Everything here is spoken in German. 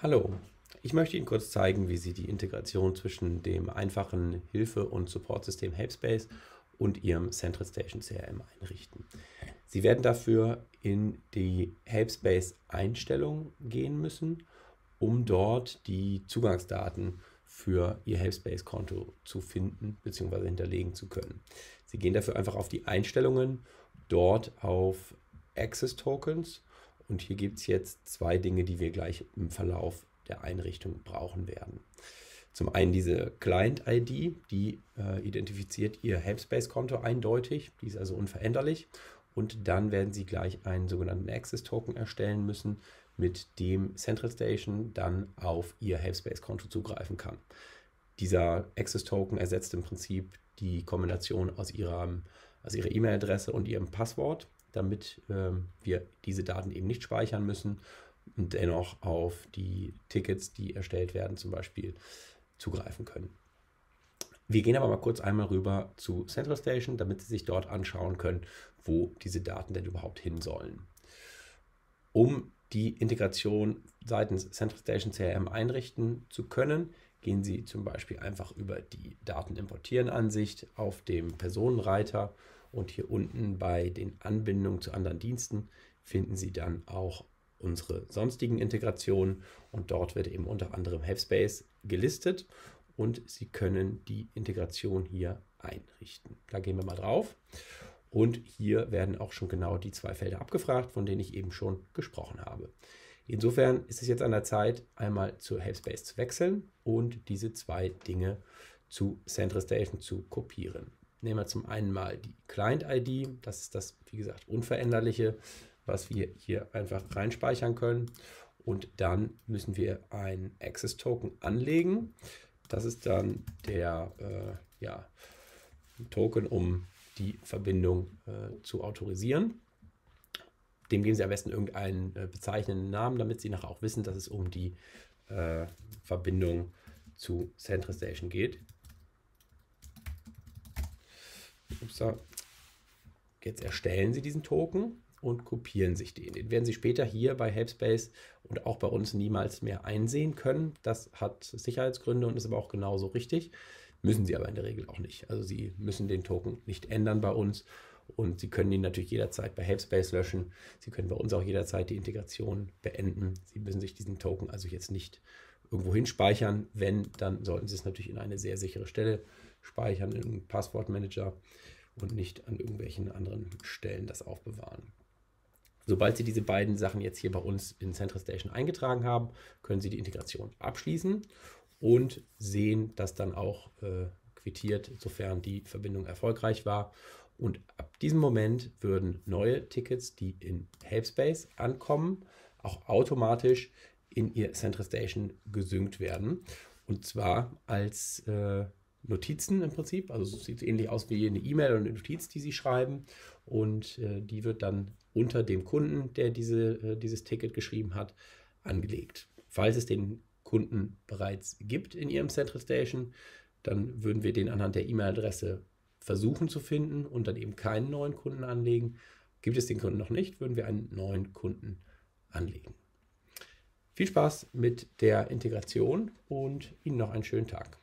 Hallo, ich möchte Ihnen kurz zeigen, wie Sie die Integration zwischen dem einfachen Hilfe- und Supportsystem Helpspace und Ihrem Central Station CRM einrichten. Sie werden dafür in die Helpspace-Einstellung gehen müssen, um dort die Zugangsdaten für Ihr Helpspace-Konto zu finden bzw. hinterlegen zu können. Sie gehen dafür einfach auf die Einstellungen, dort auf Access Tokens und hier gibt es jetzt zwei Dinge, die wir gleich im Verlauf der Einrichtung brauchen werden. Zum einen diese Client-ID, die äh, identifiziert Ihr Helpspace-Konto eindeutig, die ist also unveränderlich. Und dann werden Sie gleich einen sogenannten Access-Token erstellen müssen, mit dem Central Station dann auf Ihr Helpspace-Konto zugreifen kann. Dieser Access-Token ersetzt im Prinzip die Kombination aus, ihrem, aus Ihrer E-Mail-Adresse und Ihrem Passwort damit ähm, wir diese Daten eben nicht speichern müssen und dennoch auf die Tickets, die erstellt werden, zum Beispiel zugreifen können. Wir gehen aber mal kurz einmal rüber zu Central Station, damit Sie sich dort anschauen können, wo diese Daten denn überhaupt hin sollen. Um die Integration seitens Central Station CRM einrichten zu können, gehen Sie zum Beispiel einfach über die Daten importieren Ansicht auf dem Personenreiter und hier unten bei den Anbindungen zu anderen Diensten finden Sie dann auch unsere sonstigen Integrationen und dort wird eben unter anderem Helpspace gelistet und Sie können die Integration hier einrichten. Da gehen wir mal drauf und hier werden auch schon genau die zwei Felder abgefragt, von denen ich eben schon gesprochen habe. Insofern ist es jetzt an der Zeit, einmal zu Helpspace zu wechseln und diese zwei Dinge zu Central Station zu kopieren. Nehmen wir zum einen mal die Client-ID. Das ist das, wie gesagt, unveränderliche, was wir hier einfach reinspeichern können. Und dann müssen wir ein Access-Token anlegen. Das ist dann der äh, ja, Token, um die Verbindung äh, zu autorisieren. Dem geben Sie am besten irgendeinen äh, bezeichnenden Namen, damit Sie nachher auch wissen, dass es um die äh, Verbindung zu Central geht. Upsa. Jetzt erstellen Sie diesen Token und kopieren sich den. Den werden Sie später hier bei Helpspace und auch bei uns niemals mehr einsehen können. Das hat Sicherheitsgründe und ist aber auch genauso richtig. Müssen Sie aber in der Regel auch nicht. Also Sie müssen den Token nicht ändern bei uns und Sie können ihn natürlich jederzeit bei Helpspace löschen. Sie können bei uns auch jederzeit die Integration beenden. Sie müssen sich diesen Token also jetzt nicht irgendwo hinspeichern. Wenn, dann sollten Sie es natürlich in eine sehr sichere Stelle speichern, einem Passwortmanager und nicht an irgendwelchen anderen Stellen das aufbewahren. Sobald Sie diese beiden Sachen jetzt hier bei uns in Central Station eingetragen haben, können Sie die Integration abschließen und sehen das dann auch äh, quittiert, sofern die Verbindung erfolgreich war. Und ab diesem Moment würden neue Tickets, die in Helpspace ankommen, auch automatisch in Ihr Central Station gesynkt werden. Und zwar als äh, Notizen im Prinzip. Also es sieht ähnlich aus wie eine E-Mail oder eine Notiz, die Sie schreiben. Und äh, die wird dann unter dem Kunden, der diese, äh, dieses Ticket geschrieben hat, angelegt. Falls es den Kunden bereits gibt in Ihrem Central Station, dann würden wir den anhand der E-Mail-Adresse versuchen zu finden und dann eben keinen neuen Kunden anlegen. Gibt es den Kunden noch nicht, würden wir einen neuen Kunden anlegen. Viel Spaß mit der Integration und Ihnen noch einen schönen Tag.